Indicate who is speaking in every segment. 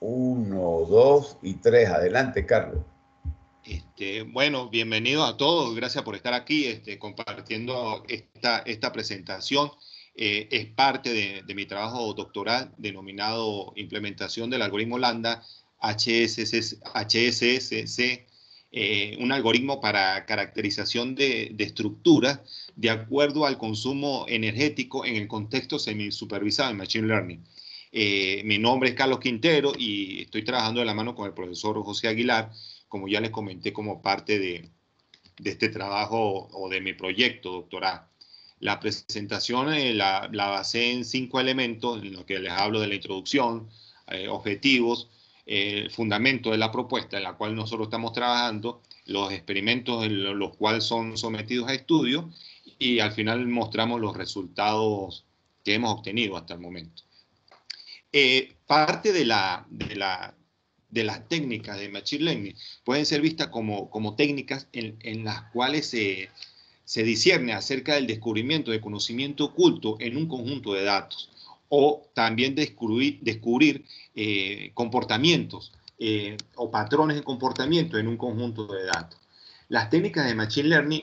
Speaker 1: uno, dos y tres. Adelante, Carlos.
Speaker 2: Este, bueno, bienvenidos a todos. Gracias por estar aquí este, compartiendo esta, presentación. Eh, es parte de, mi trabajo doctoral denominado Implementación del algoritmo Lambda HSSC, HSSC eh, un algoritmo para caracterización de, de estructuras de acuerdo al consumo energético en el contexto semi-supervisado en Machine Learning. Eh, mi nombre es Carlos Quintero y estoy trabajando de la mano con el profesor José Aguilar, como ya les comenté, como parte de, este trabajo o de mi proyecto doctoral. La presentación eh, la, basé en cinco elementos, en lo que les hablo de la introducción, eh, objetivos, el fundamento de la propuesta en la cual nosotros estamos trabajando, los experimentos en los cuales son sometidos a estudio y al final mostramos los resultados que hemos obtenido hasta el momento. Eh, parte de, la, de, la, las técnicas de Machine Learning pueden ser vistas como, técnicas en, en las cuales se, se acerca del descubrimiento de conocimiento oculto en un conjunto de datos o también descubrir, eh, comportamientos eh, o patrones de comportamiento en un conjunto de datos. Las técnicas de Machine Learning,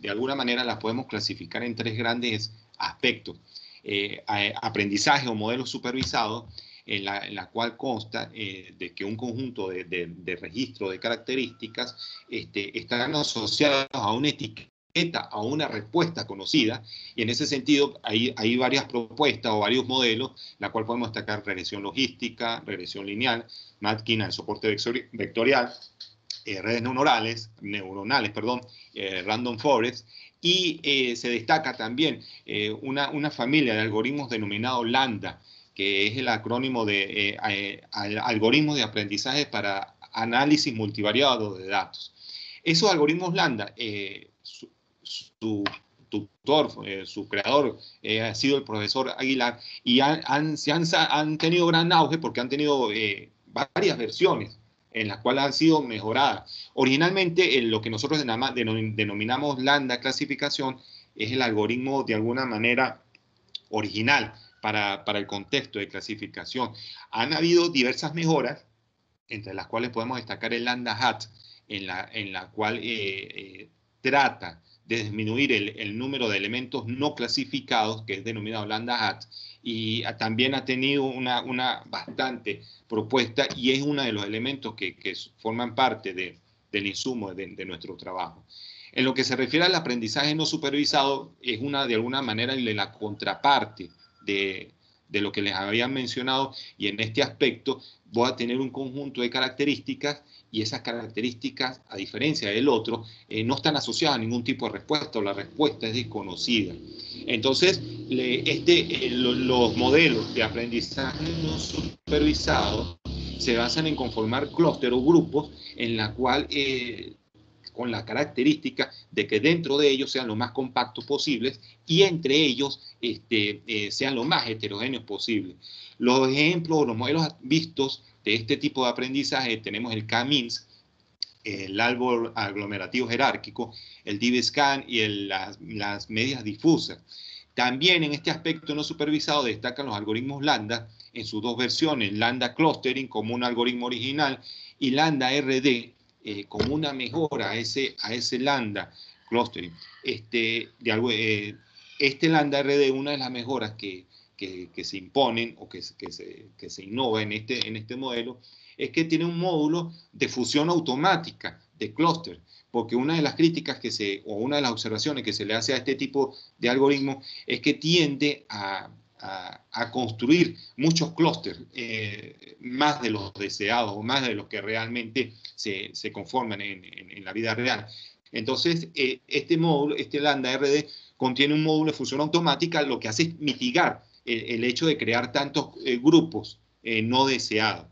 Speaker 2: de alguna manera, las podemos clasificar en tres grandes aspectos. Eh, aprendizaje o modelo supervisado, en la, cual consta eh, de que un conjunto de, de, de características este, están asociados a una etiqueta, a una respuesta conocida, y en ese sentido hay, hay varias propuestas o varios modelos, la cual podemos destacar regresión logística, regresión lineal, máquina de soporte vectorial, eh, redes neuronales, neuronales perdón, random forest, y eh, se destaca también eh, una, una, familia de algoritmos denominados Lambda, que es el acrónimo de eh, algoritmos de aprendizaje para análisis multivariado de datos. Esos algoritmos Lambda, su, tutor, su creador ha sido el profesor Aguilar, y han, han, han tenido gran auge porque han tenido varias versiones en las cuales han sido mejoradas. Originalmente, lo que nosotros denominamos lambda clasificación es el algoritmo de alguna manera original para, el contexto de clasificación. Han habido diversas mejoras, entre las cuales podemos destacar el lambda hat, en la, en la cual eh, eh, trata de disminuir el, número de elementos no clasificados, que es denominado lambda hat, y también ha tenido una, una bastante propuesta y es uno de los elementos que, que forman parte de, del insumo de, de, nuestro trabajo. En lo que se refiere al aprendizaje no supervisado, es una de alguna manera la contraparte de, de lo que les había mencionado y en este aspecto voy a tener un conjunto de características y esas características, a diferencia del otro, eh, no están asociadas a ningún tipo de respuesta o la respuesta es desconocida. Entonces, este, eh, los modelos de aprendizaje no supervisado se basan en conformar clústeres o grupos en la cual eh, con la característica de que dentro de ellos sean lo más compactos posibles y entre ellos este, sean lo más heterogéneos posibles. Los ejemplos, los modelos vistos de este tipo de aprendizaje tenemos el K-means, el árbol aglomerativo jerárquico, el DB-scan y las, medias difusas. También en este aspecto no supervisado destacan los algoritmos Lambda en sus dos versiones, Lambda Clustering como un algoritmo original y Lambda RD eh, como una mejora a ese, a ese Lambda Clustering. Este, de algo, eh, este Lambda RD, una de las mejoras que, que, se imponen o que, que, se, que se innova en este, en este modelo es que tiene un módulo de fusión automática de clúster, porque una de las críticas que se, o una de las observaciones que se le hace a este tipo de algoritmo es que tiende a, a, construir muchos clústeres, eh, más de los deseados o más de los que realmente se, conforman en, la vida real. Entonces, eh, este módulo, este Lambda RD, contiene un módulo de fusión automática, lo que hace es mitigar el, hecho de crear tantos eh, grupos no deseados.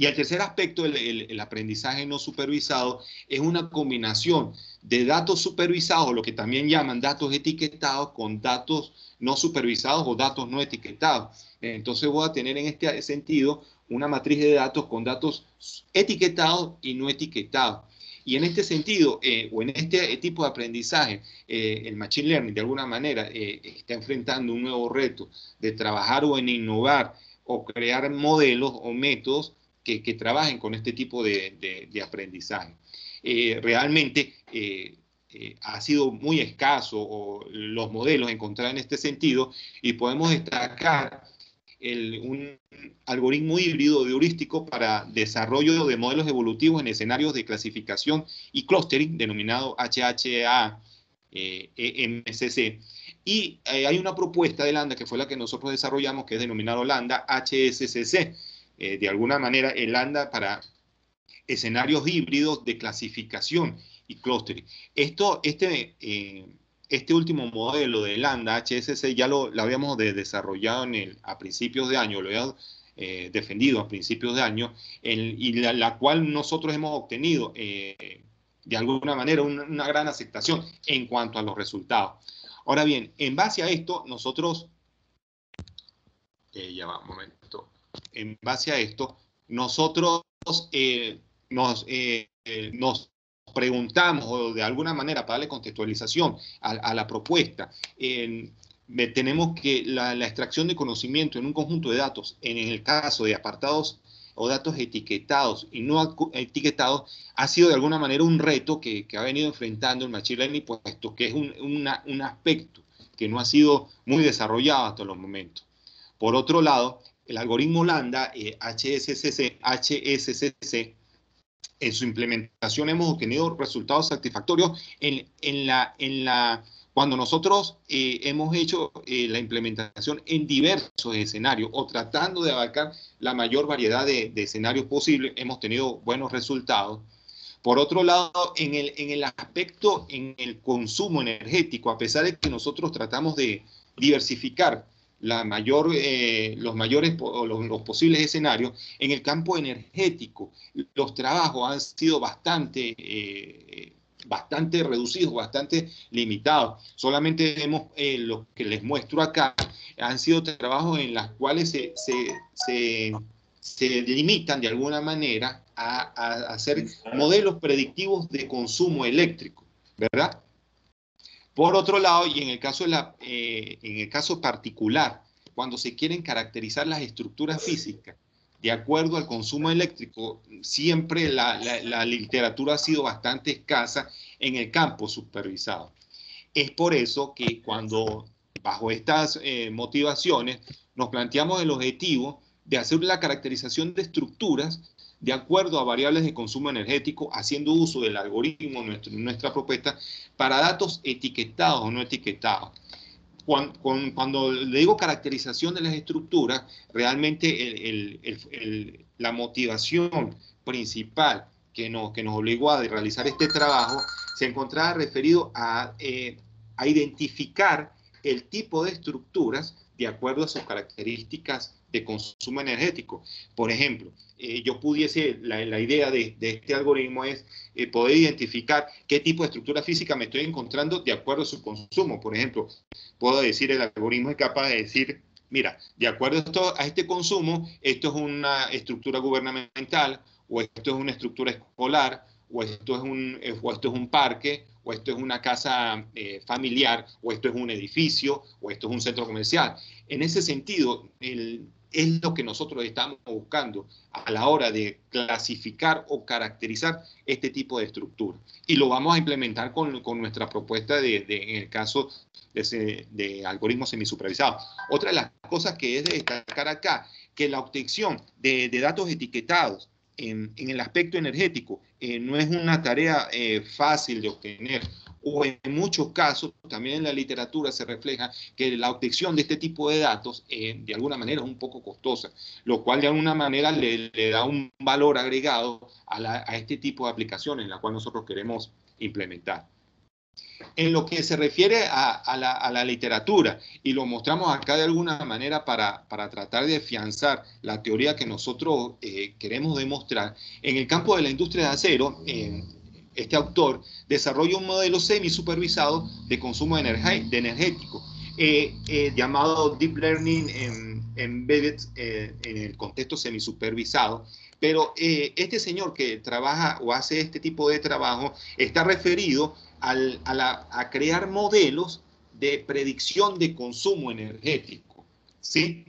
Speaker 2: Y el tercer aspecto, el, aprendizaje no supervisado, es una combinación de datos supervisados, lo que también llaman datos etiquetados, con datos no supervisados o datos no etiquetados. Entonces voy a tener en este sentido una matriz de datos con datos etiquetados y no etiquetados. Y en este sentido, eh, o en este tipo de aprendizaje, eh, el Machine Learning de alguna manera eh, está enfrentando un nuevo reto de trabajar o en innovar o crear modelos o métodos que, trabajen con este tipo de, aprendizaje. Eh, realmente eh, eh, ha sido muy escaso los modelos encontrados en este sentido y podemos destacar un algoritmo híbrido de heurístico para desarrollo de modelos evolutivos en escenarios de clasificación y clustering, denominado HHA EMCC. Y hay una propuesta de Lambda, que fue la que nosotros desarrollamos, que es denominado Lambda HSCC, eh, de alguna manera el ANDA para escenarios híbridos de clasificación y clustering. Esto, este, eh, este último modelo de Lambda HSC ya lo, habíamos desarrollado en el, a principios de año, lo habíamos eh, defendido a principios de año, y la, cual nosotros hemos obtenido de alguna manera una, una, gran aceptación en cuanto a los resultados. Ahora bien, en base a esto, nosotros, ya va, un momento, en base a esto, nosotros eh, nos, eh, nos preguntamos, o de alguna manera, para darle contextualización a, la propuesta, tenemos que la, extracción de conocimiento en un conjunto de datos, en el caso de apartados o datos etiquetados y no etiquetados, ha sido de alguna manera un reto que, ha venido enfrentando el Machine Learning, puesto que es un, un aspecto que no ha sido muy desarrollado hasta los momentos. Por otro lado, el algoritmo Lambda HSCC, HSCC, en su implementación hemos obtenido resultados satisfactorios en, la, cuando nosotros eh, hemos hecho eh, la implementación en diversos escenarios o tratando de abarcar la mayor variedad de, escenarios posibles, hemos tenido buenos resultados. Por otro lado, en el, en el aspecto, en el consumo energético, a pesar de que nosotros tratamos de diversificar la mayor, eh, los mayores los, posibles escenarios. En el campo energético, los trabajos han sido bastante, eh, bastante reducidos, bastante limitados. Solamente vemos eh, lo que les muestro acá, han sido trabajos en los cuales se, se, se, limitan de alguna manera a, a hacer modelos predictivos de consumo eléctrico, ¿verdad? Por otro lado, y en el caso, la, eh, en el caso particular, cuando se quieren caracterizar las estructuras físicas de acuerdo al consumo eléctrico, siempre la, literatura ha sido bastante escasa en el campo supervisado. Es por eso que cuando bajo estas eh, motivaciones nos planteamos el objetivo de hacer la caracterización de estructuras de acuerdo a variables de consumo energético, haciendo uso del algoritmo nuestro, nuestra propuesta para datos etiquetados o no etiquetados. Cuando, le digo caracterización de las estructuras, realmente la motivación principal que nos, que nos obligó a realizar este trabajo se encontraba referido a, eh, a identificar el tipo de estructuras de acuerdo a sus características de consumo energético. Por ejemplo, eh, yo pudiese, la, idea de, este algoritmo es eh, poder identificar qué tipo de estructura física me estoy encontrando de acuerdo a su consumo. Por ejemplo, puedo decir, el algoritmo es capaz de decir, mira, de acuerdo a, este consumo, esto es una estructura gubernamental, o esto es una estructura escolar, o esto es un, eh, o esto es un parque, o esto es una casa familiar, o esto es un edificio, o esto es un centro comercial. En ese sentido, el, es lo que nosotros estamos buscando a la hora de clasificar o caracterizar este tipo de estructura. Y lo vamos a implementar con, nuestra propuesta de, en el caso de, de algoritmos semisupervisados. Otra de las cosas que es de destacar acá, que la obtención de, datos etiquetados en, el aspecto energético eh, no es una tarea eh, fácil de obtener o en muchos casos, también en la literatura se refleja que la obtención de este tipo de datos eh, de alguna manera es un poco costosa, lo cual de alguna manera le, da un valor agregado a, este tipo de aplicaciones en la cual nosotros queremos implementar. En lo que se refiere a, la, literatura, y lo mostramos acá de alguna manera para, tratar de afianzar la teoría que nosotros eh, queremos demostrar, en el campo de la industria de acero, este autor desarrolla un modelo semi-supervisado de consumo de, energético, eh, eh, llamado Deep Learning Embedded eh, en el contexto semi-supervisado. Pero este señor que trabaja o hace este tipo de trabajo está referido a, crear modelos de predicción de consumo energético. ¿sí?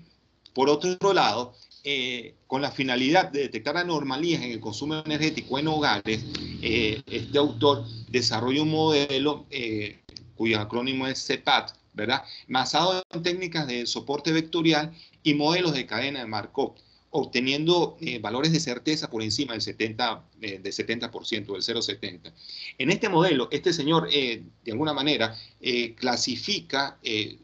Speaker 2: Por otro lado, eh, con la finalidad de detectar anomalías en el consumo energético en hogares, eh, este autor desarrolla un modelo eh, cuyo acrónimo es CEPAT, ¿verdad? Basado en técnicas de soporte vectorial y modelos de cadena de Markov, obteniendo valores de certeza por encima del 70%, del 70%, del 0,70. En este modelo, este señor, de alguna manera, clasifica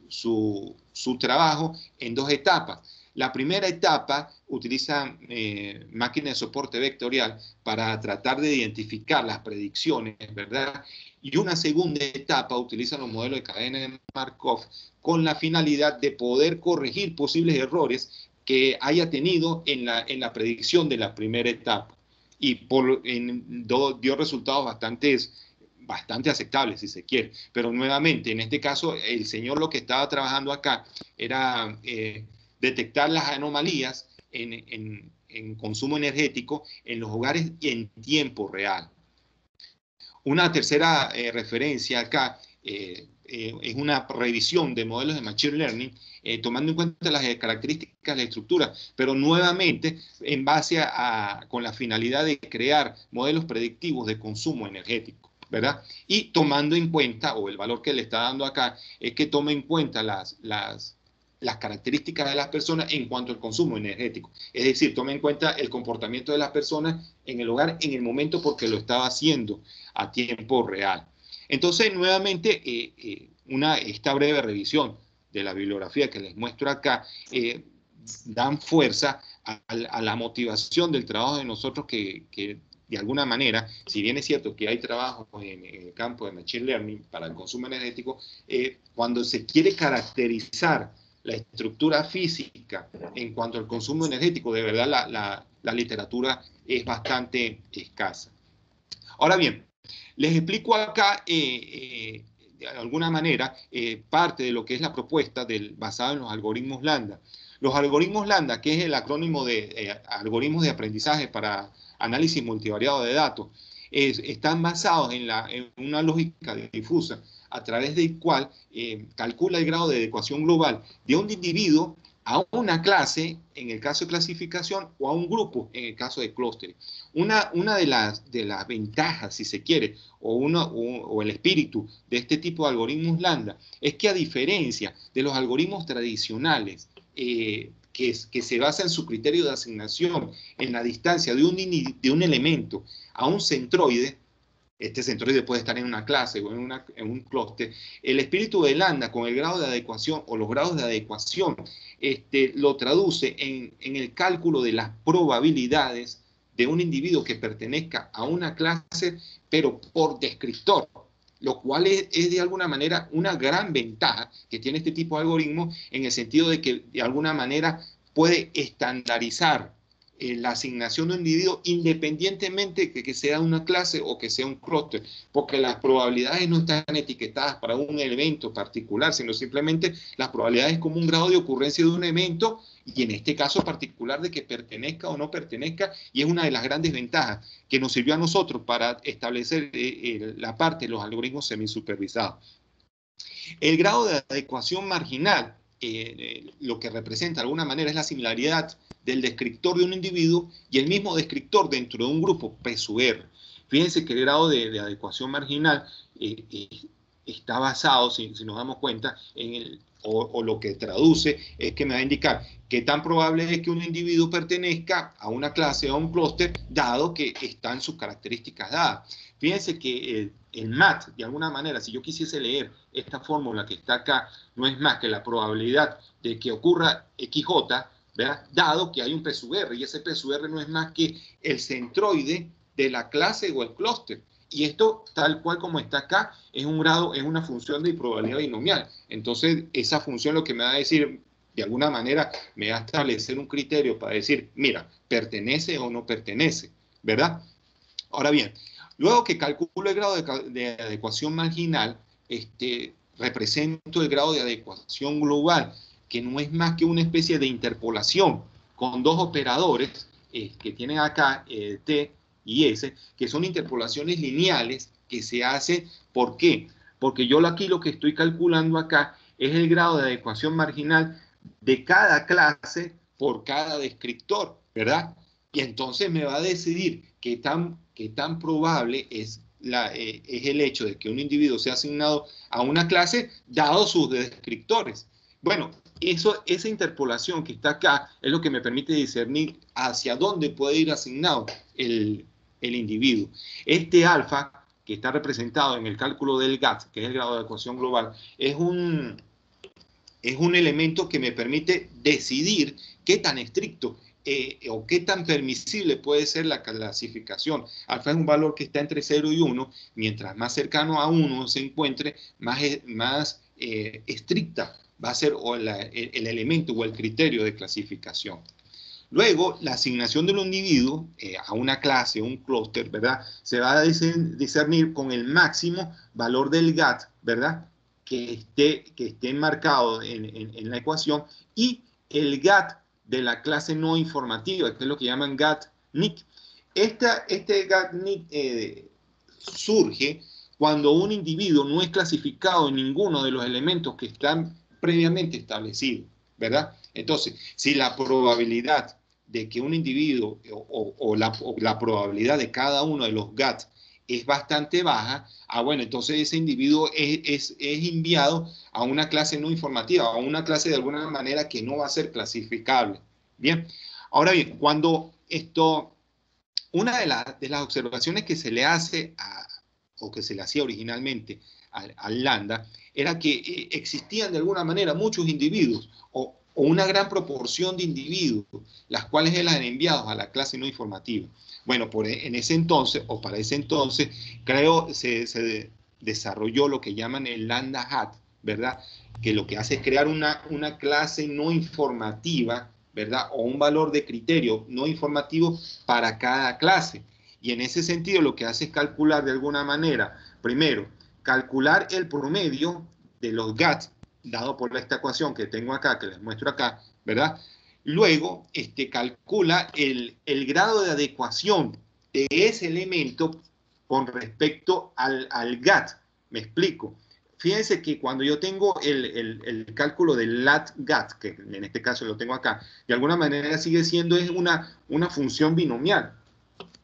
Speaker 2: su, su trabajo en dos etapas la primera etapa utiliza eh, máquinas de soporte vectorial para tratar de identificar las predicciones, ¿verdad? Y una segunda etapa utiliza los modelos de cadena de Markov con la finalidad de poder corregir posibles errores que haya tenido en la, en la predicción de la primera etapa. Y por, dio resultados bastante bastante aceptables, si se quiere. Pero nuevamente, en este caso, el señor lo que estaba trabajando acá era eh, detectar las anomalías en, consumo energético en los hogares en tiempo real. Una tercera eh, referencia acá eh, eh, es una revisión de modelos de Machine Learning, tomando en cuenta las características de la estructura, pero nuevamente en base a, con la finalidad de crear modelos predictivos de consumo energético. ¿Verdad? Y tomando en cuenta, o el valor que le está dando acá, es que tome en cuenta las, las, las características de las personas en cuanto al consumo energético. Es decir, tome en cuenta el comportamiento de las personas en el hogar en el momento porque lo estaba haciendo a tiempo real. Entonces, nuevamente, eh, eh, una, esta breve revisión de la bibliografía que les muestro acá eh, dan fuerza a, la motivación del trabajo de nosotros que, que, de alguna manera, si bien es cierto que hay trabajo en, el campo de Machine Learning para el consumo energético, cuando se quiere caracterizar la estructura física en cuanto al consumo energético, de verdad la, literatura es bastante escasa. Ahora bien, les explico acá, eh, eh, de alguna manera, eh, parte de lo que es la propuesta del, basada en los algoritmos Lambda. Los algoritmos Lambda, que es el acrónimo de algoritmos de aprendizaje para análisis multivariado de datos, están basados en, una lógica difusa a través del cual eh, calcula el grado de adecuación global de un individuo a una clase, en el caso de clasificación, o a un grupo, en el caso de clúster. Una, una de, las, de las ventajas, si se quiere, o, o, el espíritu de este tipo de algoritmos lambda, es que a diferencia de los algoritmos tradicionales, eh, que, que, se basa en su criterio de asignación en la distancia de un, elemento a un centroide, este centroide puede estar en una clase o en, un clúster, el espíritu de Landa con el grado de adecuación o los grados de adecuación este, lo traduce en, el cálculo de las probabilidades de un individuo que pertenezca a una clase, pero por descriptor, lo cual es, de alguna manera una gran ventaja que tiene este tipo de algoritmo en el sentido de que de alguna manera puede estandarizar eh, la asignación de un individuo independientemente de que sea una clase o que sea un clúster, porque las probabilidades no están etiquetadas para un evento particular, sino simplemente las probabilidades como un grado de ocurrencia de un evento y en este caso particular de que pertenezca o no pertenezca, y es una de las grandes ventajas que nos sirvió a nosotros para establecer eh, la parte de los algoritmos semisupervisados. El grado de adecuación marginal eh, lo que representa de alguna manera es la similaridad del descriptor de un individuo y el mismo descriptor dentro de un grupo, P. Fíjense que el grado de, adecuación marginal eh, eh, está basado, si, nos damos cuenta, en el, o, lo que traduce es que me va a indicar qué tan probable es que un individuo pertenezca a una clase o a un clúster, dado que están sus características dadas. Fíjense que el, el MAT, de alguna manera, si yo quisiese leer esta fórmula que está acá, no es más que la probabilidad de que ocurra XJ, ¿verdad? dado que hay un P sub R, y ese P sub R no es más que el centroide de la clase o el clúster. Y esto, tal cual como está acá, es un grado, es una función de probabilidad binomial. Entonces, esa función lo que me va a decir, de alguna manera, me va a establecer un criterio para decir, mira, pertenece o no pertenece, ¿verdad? Ahora bien, luego que calculo el grado de, adecuación marginal, este, represento el grado de adecuación global, que no es más que una especie de interpolación con dos operadores eh, que tienen acá eh, T y S, que son interpolaciones lineales que se hacen, ¿por qué? Porque yo aquí lo que estoy calculando acá es el grado de adecuación marginal de cada clase por cada descriptor, ¿verdad? Y entonces me va a decidir qué tan, qué tan probable es, la, eh, es el hecho de que un individuo sea asignado a una clase dado sus descriptores. Bueno, eso, esa interpolación que está acá es lo que me permite discernir hacia dónde puede ir asignado el, el individuo. Este alfa, que está representado en el cálculo del GAT, que es el grado de ecuación global, es un, es un elemento que me permite decidir qué tan estricto eh, o qué tan permisible puede ser la clasificación. Alfa es un valor que está entre 0 y 1, mientras más cercano a 1 se encuentre, más, más eh, estricta va a ser el, el, elemento o el criterio de clasificación. Luego, la asignación de un individuo eh, a una clase, un clúster, ¿verdad? Se va a discernir con el máximo valor del GAT, ¿verdad? Que esté, que esté enmarcado en, en, la ecuación y el GAT de la clase no informativa, que es lo que llaman GAT-NIC. este GAT-NIC eh, surge cuando un individuo no es clasificado en ninguno de los elementos que están previamente establecidos, ¿verdad? Entonces, si la probabilidad de que un individuo o, la, probabilidad de cada uno de los GAT es bastante baja, ah, bueno, entonces ese individuo es, es, enviado a una clase no informativa, a una clase de alguna manera que no va a ser clasificable. Bien, ahora bien, cuando esto, una de, de las observaciones que se le hace a, o que se le hacía originalmente al Landa era que eh, existían de alguna manera muchos individuos o, o una gran proporción de individuos, las cuales eran enviados a la clase no informativa. Bueno, por, e, en ese entonces, o para ese entonces, creo, se, desarrolló lo que llaman el Lambda Hat, ¿verdad? Que lo que hace es crear una, una clase no informativa, ¿verdad? O un valor de criterio no informativo para cada clase. Y en ese sentido lo que hace es calcular de alguna manera, primero, calcular el promedio de los GATS dado por esta ecuación que tengo acá, que les muestro acá, ¿verdad? Luego, este, calcula el, grado de adecuación de ese elemento con respecto al, al GAT. Me explico. Fíjense que cuando yo tengo el, el, el, cálculo del LAT-GAT, que en este caso lo tengo acá, de alguna manera sigue siendo es una, una función binomial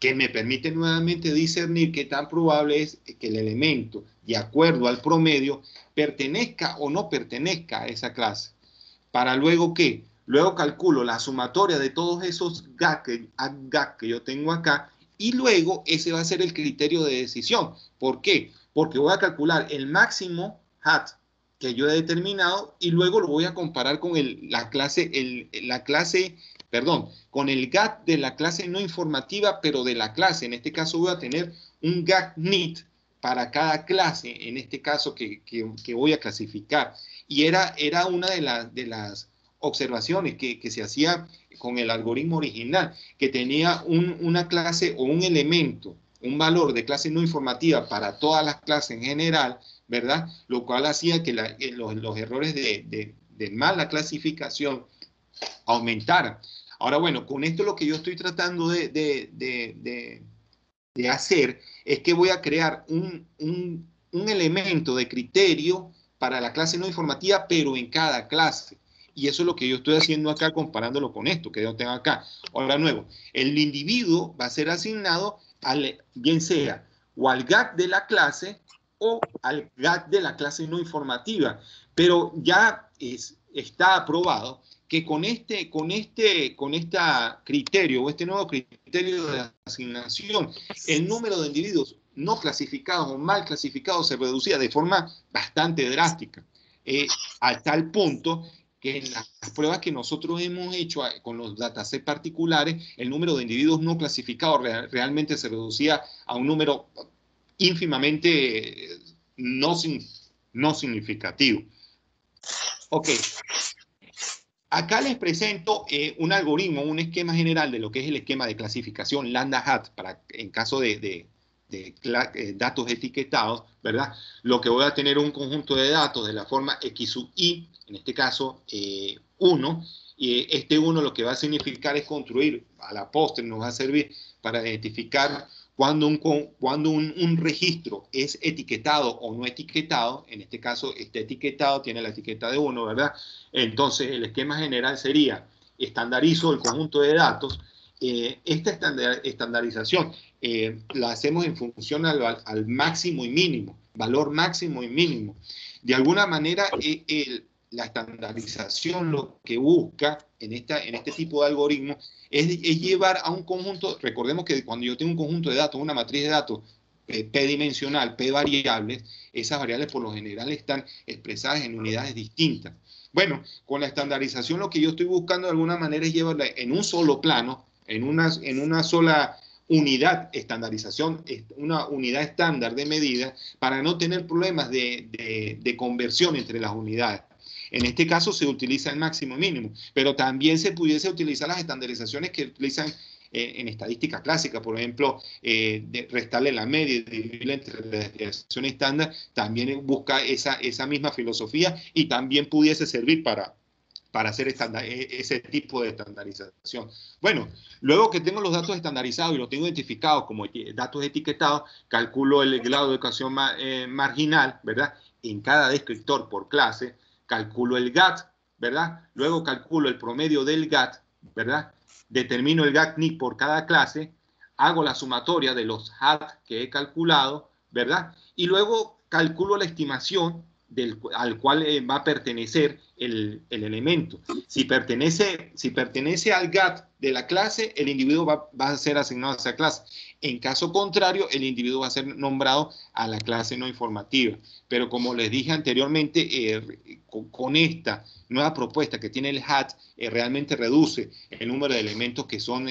Speaker 2: que me permite nuevamente discernir qué tan probable es que el elemento, de acuerdo al promedio, pertenezca o no pertenezca a esa clase. Para luego qué? Luego calculo la sumatoria de todos esos GAC que, que yo tengo acá y luego ese va a ser el criterio de decisión. ¿Por qué? Porque voy a calcular el máximo HAT que yo he determinado y luego lo voy a comparar con la clase perdón, con el GAT de la clase no informativa, pero de la clase. En este caso voy a tener un GAT NIT para cada clase, en este caso que, voy a clasificar. Y era, era una de, de las observaciones que, se hacía con el algoritmo original, que tenía una clase o un elemento, un valor de clase no informativa para todas las clases en general, ¿verdad? Lo cual hacía que los, errores de, de mala clasificación aumentaran. Ahora, bueno, con esto lo que yo estoy tratando de, hacer es que voy a crear un, elemento de criterio para la clase no informativa, pero en cada clase. Y eso es lo que yo estoy haciendo acá comparándolo con esto que yo tengo acá. Ahora, nuevo, el individuo va a ser asignado al, bien sea o al GAT de la clase o al GAT de la clase no informativa. Pero ya es, está aprobado que con este, con este, con esta criterio o este nuevo criterio de asignación, el número de individuos no clasificados o mal clasificados se reducía de forma bastante drástica, eh, a tal punto que en las pruebas que nosotros hemos hecho con los datasets particulares, el número de individuos no clasificados realmente se reducía a un número ínfimamente no, no significativo. Ok, Acá les presento eh, un algoritmo, un esquema general de lo que es el esquema de clasificación Lambda Hat, para, en caso de, eh, datos etiquetados, ¿verdad? Lo que voy a tener un conjunto de datos de la forma X sub I, en este caso 1, eh, y este 1 lo que va a significar es construir, a la postre nos va a servir para identificar cuando, un, cuando un, registro es etiquetado o no etiquetado, en este caso está etiquetado, tiene la etiqueta de uno, ¿verdad? Entonces el esquema general sería estandarizo el conjunto de datos. Eh, esta estandarización eh, la hacemos en función al, máximo y mínimo, valor máximo y mínimo. De alguna manera, eh, la estandarización lo que busca en, esta, en este tipo de algoritmos es, llevar a un conjunto, recordemos que cuando yo tengo un conjunto de datos, una matriz de datos P, dimensional, P variables, esas variables por lo general están expresadas en unidades distintas. Bueno, con la estandarización lo que yo estoy buscando de alguna manera es llevarla en un solo plano, en una, en una sola unidad, estandarización, una unidad estándar de medida para no tener problemas de conversión entre las unidades. En este caso se utiliza el máximo mínimo, pero también se pudiese utilizar las estandarizaciones que utilizan eh, en estadística clásica, por ejemplo, eh, restarle la media y dividirla entre la desviación estándar, también busca esa, esa misma filosofía y también pudiese servir para, para hacer e, ese tipo de estandarización. Bueno, luego que tengo los datos estandarizados y los tengo identificados como datos etiquetados, calculo el grado de educación eh, marginal, ¿verdad? En cada descriptor por clase, calculo el GAT, ¿verdad? Luego calculo el promedio del GAT, ¿verdad? Determino el GAT-NIC por cada clase, hago la sumatoria de los HAT que he calculado, ¿verdad? Y luego calculo la estimación al cual eh, va a pertenecer el, elemento. Si pertenece, si pertenece al GAT de la clase, el individuo va, a ser asignado a esa clase. En caso contrario, el individuo va a ser nombrado a la clase no informativa. Pero como les dije anteriormente, eh, con, esta nueva propuesta que tiene el HAT, eh, realmente reduce el número de elementos que son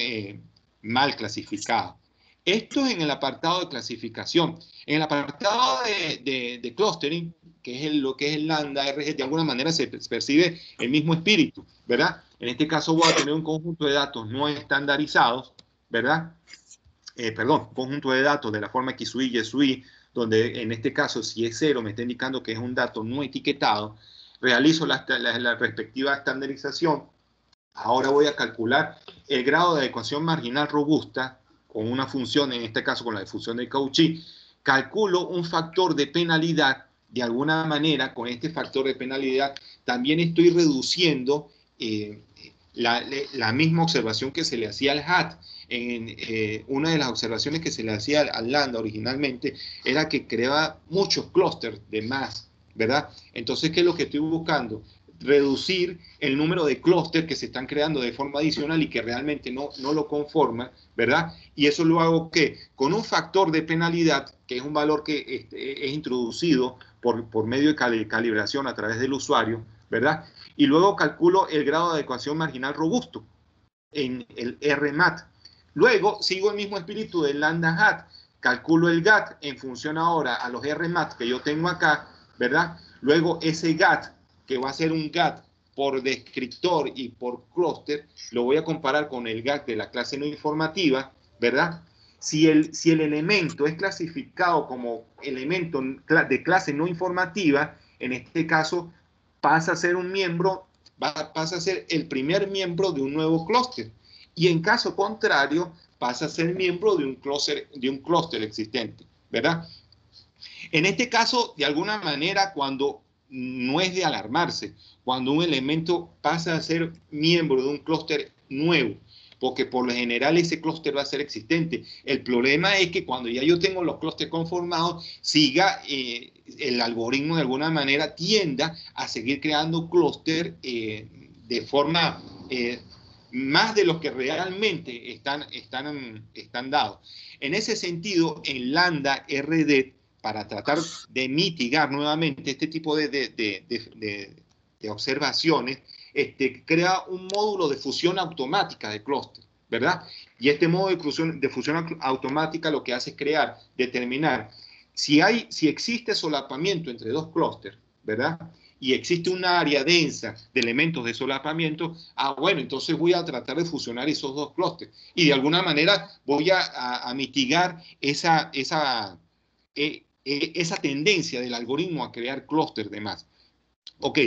Speaker 2: mal clasificados. Esto es en el apartado de clasificación. En el apartado de clustering, que es lo que es el lambda RG, de alguna manera se percibe el mismo espíritu, ¿verdad? En este caso voy a tener un conjunto de datos no estandarizados, ¿verdad? Eh, perdón, conjunto de datos de la forma X Y, Y donde en este caso si es cero me está indicando que es un dato no etiquetado, realizo la, respectiva estandarización, ahora voy a calcular el grado de adecuación marginal robusta con una función, en este caso con la difusión de Cauchy, calculo un factor de penalidad. De alguna manera, con este factor de penalidad, también estoy reduciendo eh, la, misma observación que se le hacía al HAT. En, eh, una de las observaciones que se le hacía al, Landa originalmente era que creaba muchos clústeres de más, ¿verdad? Entonces, ¿qué es lo que estoy buscando? reducir el número de clústeres que se están creando de forma adicional y que realmente no, no lo conforman, ¿verdad? Y eso lo hago que con un factor de penalidad, que es un valor que este, es introducido por, por medio de calibración a través del usuario, ¿verdad? Y luego calculo el grado de adecuación marginal robusto en el RMAT. Luego sigo el mismo espíritu del lambda hat, calculo el GAT en función ahora a los RMAT que yo tengo acá, ¿verdad? Luego ese GAT que va a ser un GAT por descriptor y por clúster, lo voy a comparar con el GAT de la clase no informativa, ¿verdad? Si el, si el elemento es clasificado como elemento de clase no informativa, en este caso pasa a ser un miembro, pasa a ser el primer miembro de un nuevo clúster. Y en caso contrario, pasa a ser miembro de un clúster de un clúster existente, ¿verdad? En este caso, de alguna manera, cuando no es de alarmarse cuando un elemento pasa a ser miembro de un clúster nuevo, porque por lo general ese clúster va a ser existente. El problema es que cuando ya yo tengo los clústeres conformados, siga eh, el algoritmo de alguna manera tienda a seguir creando clúster eh, de forma eh, más de los que realmente están, están, están dados. En ese sentido, en Lambda RD para tratar de mitigar nuevamente este tipo de, observaciones, este, crea un módulo de fusión automática de clúster, ¿verdad? Y este modo de fusión, de fusión automática lo que hace es crear, determinar si, hay, si existe solapamiento entre dos clústeres, ¿verdad? Y existe una área densa de elementos de solapamiento, ah, bueno, entonces voy a tratar de fusionar esos dos clústeres. Y de alguna manera voy a, mitigar esa, esa, eh, eh, esa tendencia del algoritmo a crear clúster de más. Ok,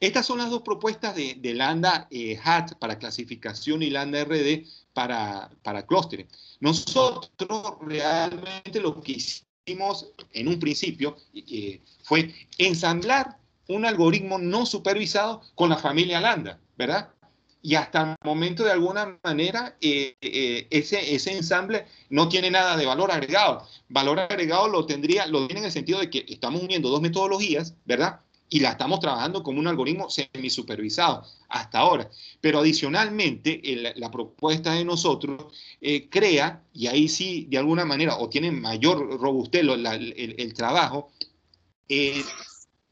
Speaker 2: estas son las dos propuestas de, Lambda eh, HAT para clasificación y Lambda RD para, para clústeres. Nosotros realmente lo que hicimos en un principio eh, fue ensamblar un algoritmo no supervisado con la familia Lambda, ¿verdad? Y hasta el momento, de alguna manera, eh, eh, ese, ese ensamble no tiene nada de valor agregado. Valor agregado lo tendría, lo tiene en el sentido de que estamos uniendo dos metodologías, ¿verdad? Y la estamos trabajando como un algoritmo semi-supervisado hasta ahora. Pero adicionalmente, la propuesta de nosotros eh, crea, y ahí sí, de alguna manera, o tiene mayor robustez el, trabajo, eh,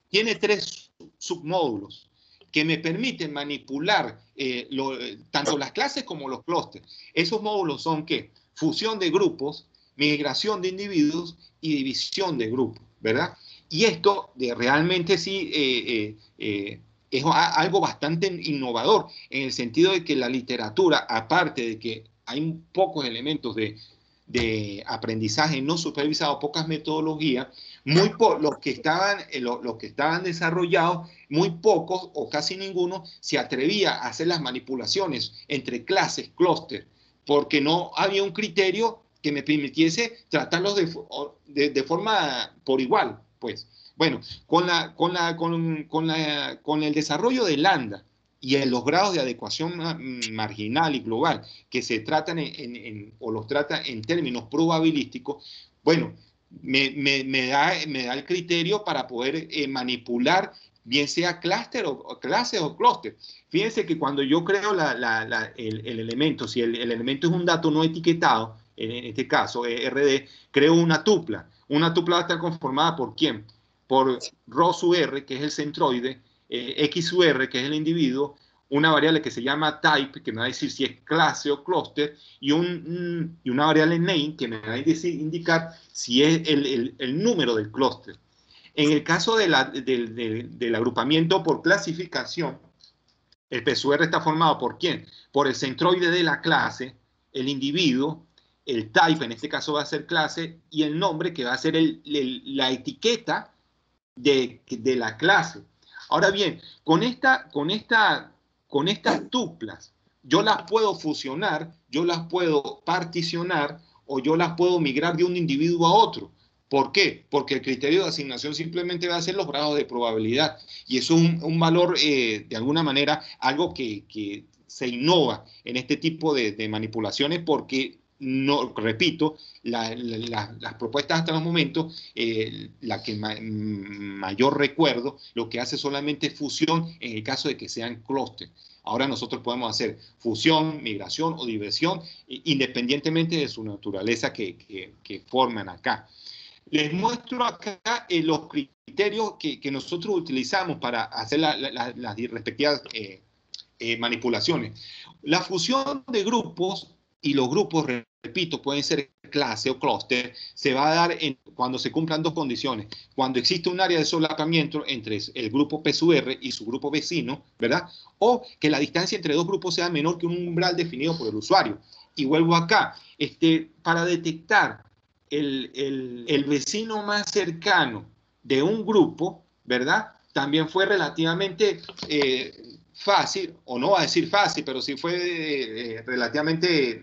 Speaker 2: tiene tres submódulos que me permiten manipular eh, tanto las clases como los clústeres. Esos módulos son ¿qué? Fusión de grupos, migración de individuos y división de grupos, ¿verdad? Y esto de realmente sí eh, eh, eh, es algo bastante innovador en el sentido de que la literatura, aparte de que hay pocos elementos de, aprendizaje no supervisado, pocas metodologías, muy los que estaban los que estaban desarrollados, muy pocos o casi ninguno se atrevía a hacer las manipulaciones entre clases, clúster, porque no había un criterio que me permitiese tratarlos de forma por igual pues. Bueno, con, la, con, la, con, con, la, con el desarrollo de Lambda y en los grados de adecuación marginal y global que se tratan en, o los trata en términos probabilísticos, bueno, me, me, da, me da el criterio para poder eh, manipular bien sea clúster o clase o clúster. Fíjense que cuando yo creo la, la, el, el, elemento, si el, el, elemento es un dato no etiquetado, en este caso RD, creo una tupla. Una tupla va a estar conformada por quién? Por R, que es el centroide, eh, XUR, que es el individuo, una variable que se llama type, que me va a decir si es clase o clúster, y, un, y una variable name, que me va a decir, indicar si es el, el, número del clúster. En el caso de la, del agrupamiento por clasificación, el PSUR está formado por quién? Por el centroide de la clase, el individuo, el type en este caso va a ser clase y el nombre que va a ser la etiqueta de, la clase. Ahora bien, con, esta, con, esta, con estas tuplas, yo las puedo fusionar, yo las puedo particionar o yo las puedo migrar de un individuo a otro. ¿Por qué? Porque el criterio de asignación simplemente va a ser los grados de probabilidad. Y eso es un, valor, eh, de alguna manera, algo que, se innova en este tipo de, de manipulaciones porque no, repito, las propuestas hasta los momentos, eh, la que mayor recuerdo, lo que hace solamente fusión en el caso de que sean clústeres. Ahora nosotros podemos hacer fusión, migración o diversión, independientemente de su naturaleza que, forman acá. Les muestro acá eh, los criterios que, nosotros utilizamos para hacer las respectivas eh, manipulaciones. La fusión de grupos y los grupos repito, pueden ser clase o clúster, se va a dar cuando se cumplan dos condiciones. Cuando existe un área de solapamiento entre el grupo PSUR y su grupo vecino, ¿verdad? O que la distancia entre dos grupos sea menor que un umbral definido por el usuario. Y vuelvo acá, este, para detectar el, el vecino más cercano de un grupo, ¿verdad? También fue relativamente eh, fácil, o no va a decir fácil, pero sí fue eh, relativamente eh,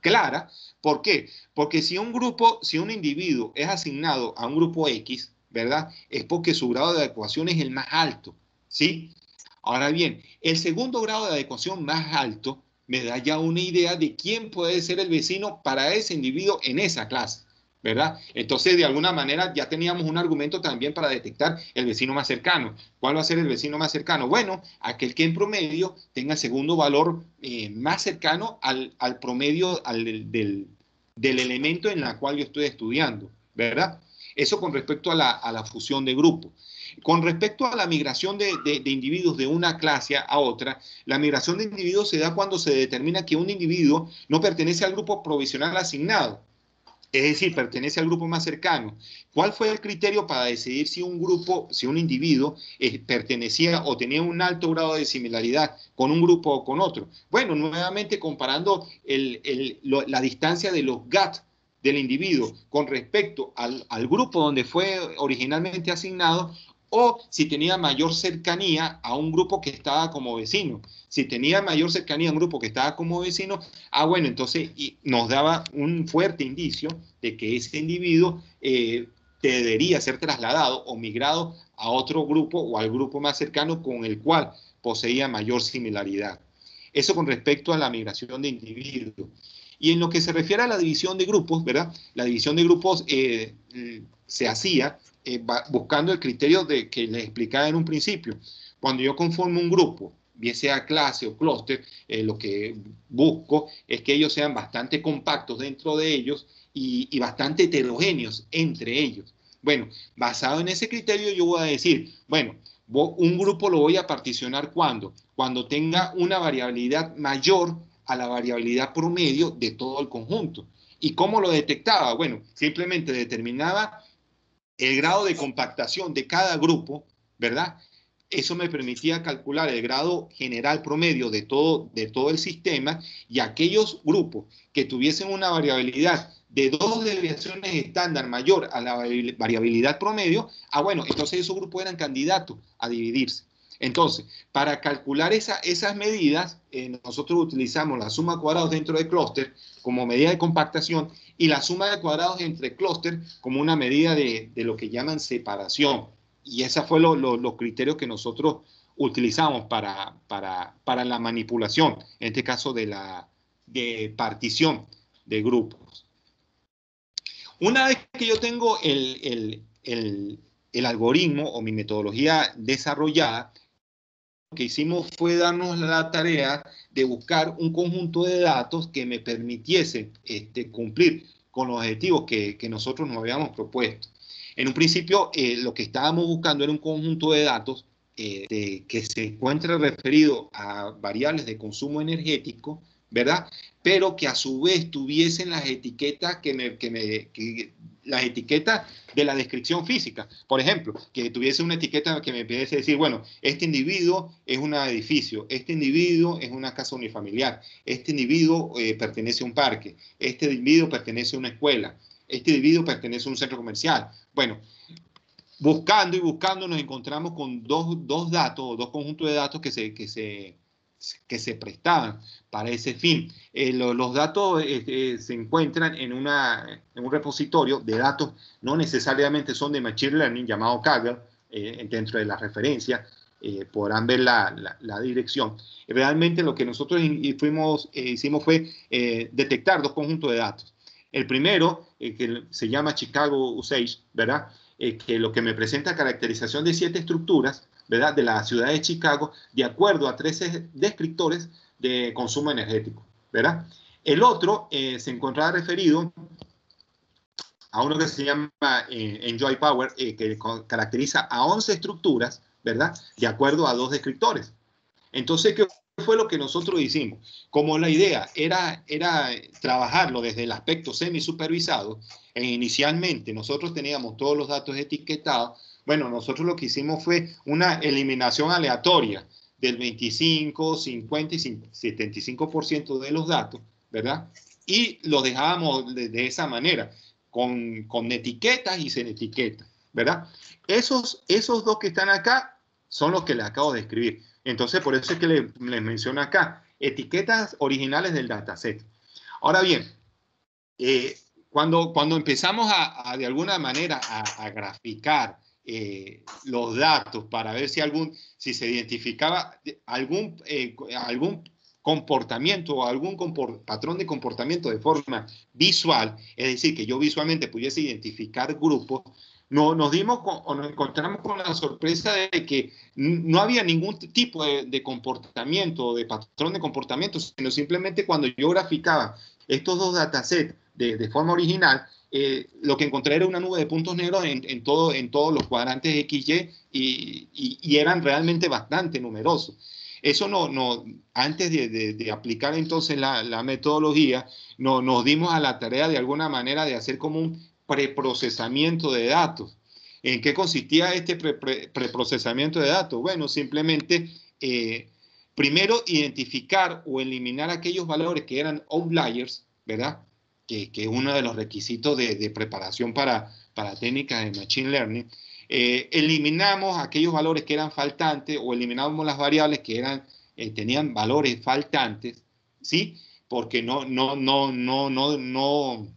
Speaker 2: clara. ¿Por qué? Porque si un grupo, si un individuo es asignado a un grupo X, ¿verdad? Es porque su grado de adecuación es el más alto, ¿sí? Ahora bien, el segundo grado de adecuación más alto me da ya una idea de quién puede ser el vecino para ese individuo en esa clase. ¿Verdad? Entonces, de alguna manera ya teníamos un argumento también para detectar el vecino más cercano. ¿Cuál va a ser el vecino más cercano? Bueno, aquel que en promedio tenga el segundo valor eh, más cercano al, promedio del, elemento en el cual yo estoy estudiando, ¿verdad? Eso con respecto a la, fusión de grupos. Con respecto a la migración de, de, individuos de una clase a otra, la migración de individuos se da cuando se determina que un individuo no pertenece al grupo provisional asignado es decir, pertenece al grupo más cercano. ¿Cuál fue el criterio para decidir si un grupo, si un individuo eh, pertenecía o tenía un alto grado de similaridad con un grupo o con otro? Bueno, nuevamente comparando la distancia de los GAT del individuo con respecto al, grupo donde fue originalmente asignado o si tenía mayor cercanía a un grupo que estaba como vecino. Si tenía mayor cercanía a un grupo que estaba como vecino, ah, bueno, entonces nos daba un fuerte indicio de que ese individuo eh, debería ser trasladado o migrado a otro grupo o al grupo más cercano con el cual poseía mayor similaridad. Eso con respecto a la migración de individuos. Y en lo que se refiere a la división de grupos, ¿verdad? La división de grupos eh, se hacía eh, buscando el criterio de que les explicaba en un principio. Cuando yo conformo un grupo, bien sea clase o clúster, eh, lo que busco es que ellos sean bastante compactos dentro de ellos y, y, bastante heterogéneos entre ellos. Bueno, basado en ese criterio yo voy a decir, bueno, un grupo lo voy a particionar cuando, cuando tenga una variabilidad mayor a la variabilidad promedio de todo el conjunto. ¿Y cómo lo detectaba? Bueno, simplemente determinaba el grado de compactación de cada grupo, ¿verdad? Eso me permitía calcular el grado general promedio de todo, de todo el sistema y aquellos grupos que tuviesen una variabilidad de dos desviaciones estándar mayor a la variabilidad promedio, ah, bueno, entonces esos grupos eran candidatos a dividirse. Entonces, para calcular esas medidas, eh, nosotros utilizamos la suma de cuadrados dentro del clúster como medida de compactación y la suma de cuadrados entre clúster como una medida de, lo que llaman separación. Y esos fueron los criterios que nosotros utilizamos para, para, la manipulación, en este caso de la de partición de grupos. Una vez que yo tengo el, el algoritmo o mi metodología desarrollada, lo que hicimos fue darnos la tarea de buscar un conjunto de datos que me permitiese este, cumplir con los objetivos que, nosotros nos habíamos propuesto. En un principio, eh, lo que estábamos buscando era un conjunto de datos eh, que se encuentre referido a variables de consumo energético, ¿verdad? Pero que a su vez tuviesen las etiquetas que me, que me las etiquetas de la descripción física. Por ejemplo, que tuviese una etiqueta que me pudiese decir, bueno, este individuo es un edificio, este individuo es una casa unifamiliar, este individuo eh, pertenece a un parque, este individuo pertenece a una escuela, este individuo pertenece a un centro comercial. Bueno, buscando y buscando nos encontramos con dos, dos datos, dos conjuntos de datos que se, que se que se prestaban para ese fin. Eh, los datos eh, eh, se encuentran en, una, en, un repositorio de datos, no necesariamente son de Machine Learning, llamado Kaggle, dentro de la referencia, podrán ver la, la, dirección. Realmente lo que nosotros fuimos, hicimos fue detectar dos conjuntos de datos. El primero, que se llama Chicago Usage, ¿verdad? que lo que me presenta caracterización de siete estructuras, ¿verdad? de la ciudad de Chicago de acuerdo a 13 descriptores de consumo energético. ¿verdad? El otro eh, se encontraba referido a uno que se llama eh, Enjoy Power, eh, que caracteriza a 11 estructuras, ¿verdad? De acuerdo a dos descriptores. Entonces, ¿qué fue lo que nosotros hicimos? Como la idea era, era trabajarlo desde el aspecto semi-supervisado, e inicialmente nosotros teníamos todos los datos etiquetados, bueno, nosotros lo que hicimos fue una eliminación aleatoria del 25, 50 y 75% de los datos, ¿verdad? Y lo dejábamos de, esa manera, con, con, etiquetas y sin etiquetas, ¿verdad? Esos, esos dos que están acá son los que les acabo de escribir. Entonces, por eso es que les, menciono acá, etiquetas originales del dataset. Ahora bien, eh, cuando, cuando empezamos a, de alguna manera a graficar eh, los datos para ver si, algún, si se identificaba algún, eh, algún comportamiento o algún patrón de comportamiento de forma visual, es decir, que yo visualmente pudiese identificar grupos, no, nos dimos o nos encontramos con la sorpresa de que no había ningún tipo de, de comportamiento o de patrón de comportamiento, sino simplemente cuando yo graficaba estos dos datasets de, de forma original, eh, lo que encontré era una nube de puntos negros en, todo, en todos los cuadrantes XY y, eran realmente bastante numerosos. Eso no, no antes de, aplicar entonces la, metodología, no, nos dimos a la tarea de alguna manera de hacer como un preprocesamiento de datos. ¿En qué consistía este preprocesamiento de datos? Bueno, simplemente eh, primero identificar o eliminar aquellos valores que eran outliers, ¿verdad? Que, es uno de los requisitos de, preparación para, para técnicas de Machine Learning, Eh, eliminamos aquellos valores que eran faltantes o eliminamos las variables que eran, eh, tenían valores faltantes, ¿sí? Porque no, no, no, no, no, no,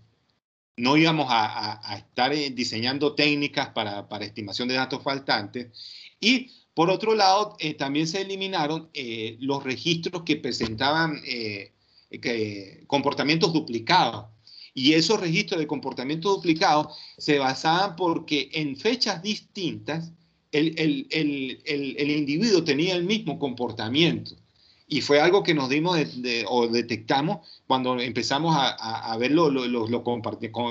Speaker 2: no íbamos a, estar diseñando técnicas para, estimación de datos faltantes. Y por otro lado, también se eliminaron los registros que presentaban comportamientos duplicados. Y esos registros de comportamiento duplicado se basaban porque en fechas distintas el, el, el, el individuo tenía el mismo comportamiento. Y fue algo que nos dimos o detectamos cuando empezamos a, a ver los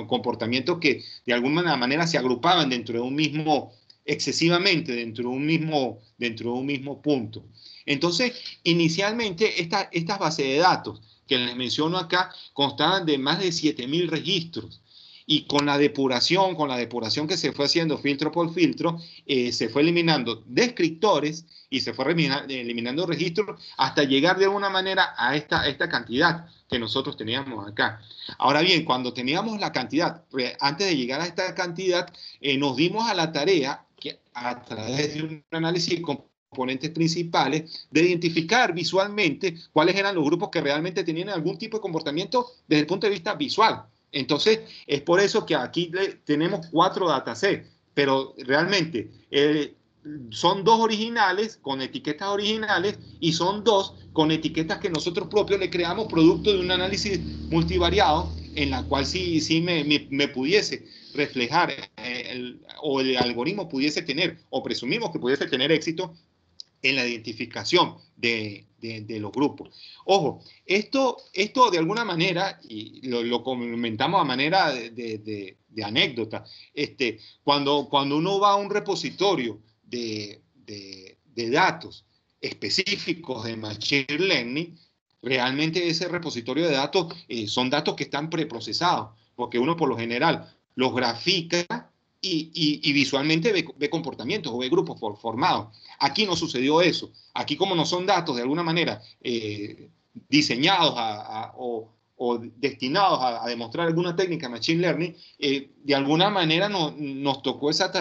Speaker 2: comportamientos que de alguna manera se agrupaban dentro de un mismo, excesivamente dentro de un mismo, dentro de un mismo punto. Entonces, inicialmente esta, estas bases de datos que les menciono acá constaban de más de 7.000 registros. Y con la depuración, con la depuración que se fue haciendo filtro por filtro, eh, se fue eliminando descriptores y se fue eliminando registros hasta llegar de alguna manera a esta, esta cantidad que nosotros teníamos acá. Ahora bien, cuando teníamos la cantidad, antes de llegar a esta cantidad, eh, nos dimos a la tarea que a través de un análisis componentes principales, de identificar visualmente cuáles eran los grupos que realmente tenían algún tipo de comportamiento desde el punto de vista visual. Entonces, es por eso que aquí tenemos cuatro datasets, pero realmente eh, son dos originales con etiquetas originales y son dos con etiquetas que nosotros propios le creamos producto de un análisis multivariado en la cual sí, me, me, pudiese reflejar eh, o el algoritmo pudiese tener o presumimos que pudiese tener éxito en la identificación de, de, los grupos. Ojo, esto, esto de alguna manera, y lo, comentamos a manera de, de, anécdota, este, cuando, cuando uno va a un repositorio de, datos específicos de Machine Learning, realmente ese repositorio de datos eh, son datos que están preprocesados, porque uno por lo general los grafica y, visualmente ve, comportamientos o ve grupos formados. Aquí no sucedió eso. Aquí como no son datos de alguna manera eh, diseñados o, destinados a, demostrar alguna técnica Machine Learning, eh, de alguna manera no, nos tocó esa tarea